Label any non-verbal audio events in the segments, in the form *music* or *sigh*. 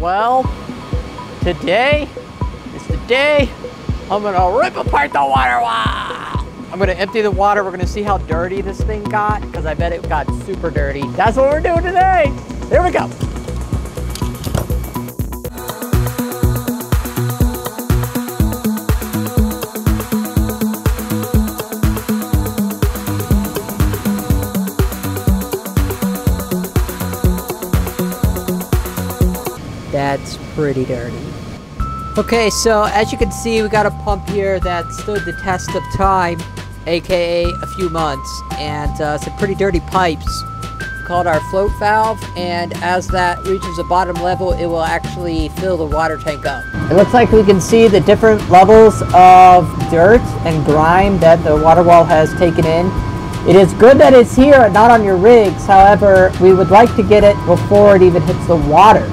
Well, today is the day I'm gonna rip apart the water wall. I'm gonna empty the water. We're gonna see how dirty this thing got, because I bet it got super dirty. That's what we're doing today. Here we go. That's pretty dirty. Okay, so as you can see, we got a pump here that stood the test of time, aka a few months, and uh, some pretty dirty pipes called our float valve, and as that reaches the bottom level, it will actually fill the water tank up. It looks like we can see the different levels of dirt and grime that the water wall has taken in. It is good that it's here and not on your rigs, however, we would like to get it before it even hits the water.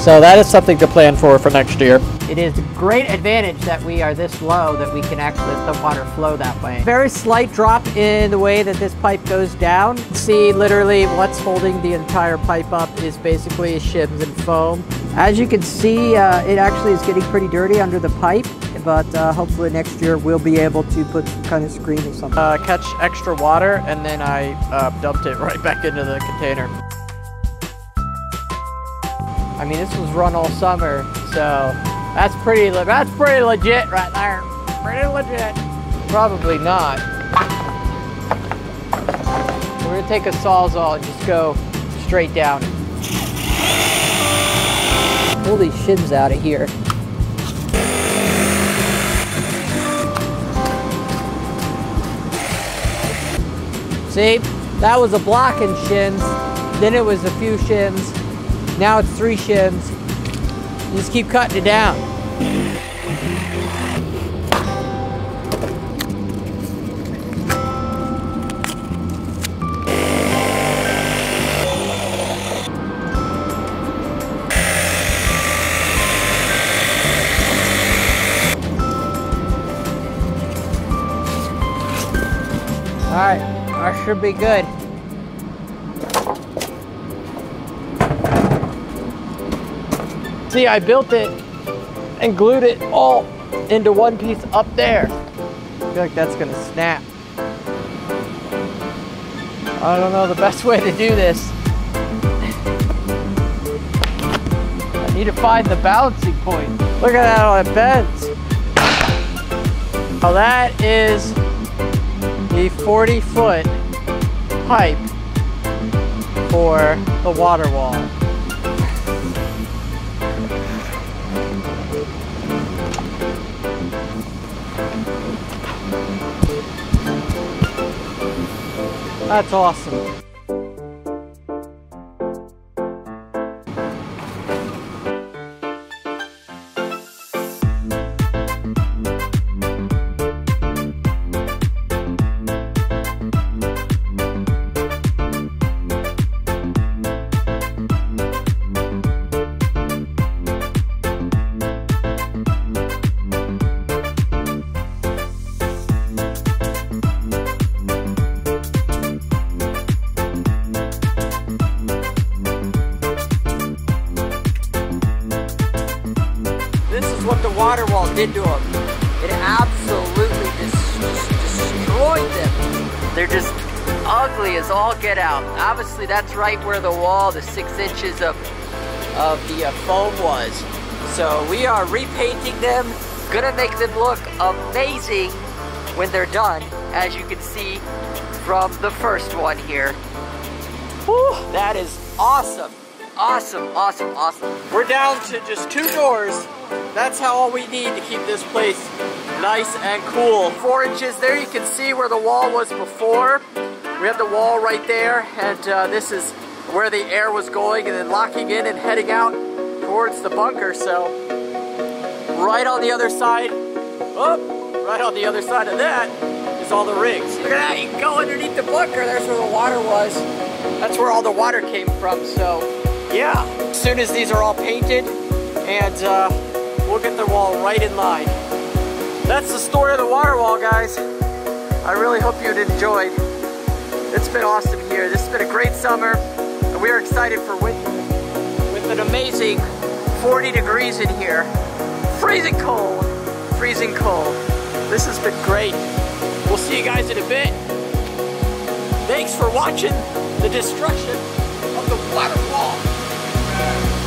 So that is something to plan for for next year. It is a great advantage that we are this low that we can actually let the water flow that way. Very slight drop in the way that this pipe goes down. See literally what's holding the entire pipe up is basically shims and foam. As you can see, uh, it actually is getting pretty dirty under the pipe, but uh, hopefully next year we'll be able to put some kind of screen or something. Uh, catch extra water and then I uh, dumped it *laughs* right back into the container. I mean, this was run all summer, so that's pretty, that's pretty legit right there. Pretty legit. Probably not. We're gonna take a sawzall and just go straight down. Pull these shims out of here. See, that was a block in shims, then it was a few shims, now it's three shims. You just keep cutting it down. All right, that should be good. See, I built it and glued it all into one piece up there. I feel like that's gonna snap. I don't know the best way to do this. I need to find the balancing point. Look at that how it bends. Now that is the 40 foot pipe for the water wall. That's awesome. Water did them. It absolutely just destroyed them. They're just ugly as all get out. Obviously, that's right where the wall, the six inches of, of the uh, foam was. So we are repainting them. Gonna make them look amazing when they're done, as you can see from the first one here. Whew, that is awesome. Awesome, awesome, awesome. We're down to just two doors. That's how all we need to keep this place nice and cool. Four inches there, you can see where the wall was before. We have the wall right there, and uh, this is where the air was going and then locking in and heading out towards the bunker. So right on the other side, oh, right on the other side of that is all the rigs. Look at that, you can go underneath the bunker. There's where the water was. That's where all the water came from, so yeah. As soon as these are all painted, and uh, we'll get the wall right in line. That's the story of the water wall, guys. I really hope you enjoyed. It's been awesome here. This has been a great summer, and we are excited for winter with an amazing 40 degrees in here. Freezing cold, freezing cold. This has been great. We'll see you guys in a bit. Thanks for watching the destruction of the water wall.